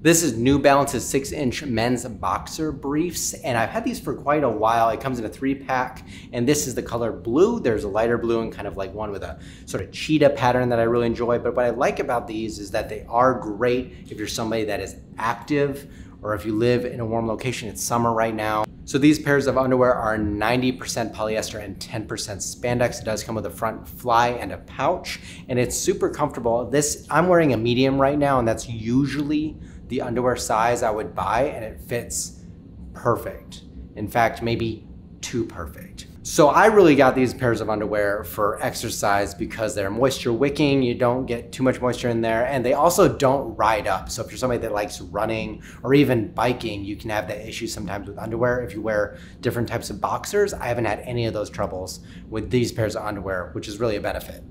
This is New Balance's six inch men's boxer briefs, and I've had these for quite a while. It comes in a three pack, and this is the color blue. There's a lighter blue and kind of like one with a sort of cheetah pattern that I really enjoy. But what I like about these is that they are great if you're somebody that is active or if you live in a warm location. It's summer right now. So these pairs of underwear are 90% polyester and 10% spandex. It does come with a front fly and a pouch, and it's super comfortable. This, I'm wearing a medium right now, and that's usually the underwear size I would buy and it fits perfect. In fact, maybe too perfect. So I really got these pairs of underwear for exercise because they're moisture wicking, you don't get too much moisture in there, and they also don't ride up. So if you're somebody that likes running or even biking, you can have that issue sometimes with underwear. If you wear different types of boxers, I haven't had any of those troubles with these pairs of underwear, which is really a benefit.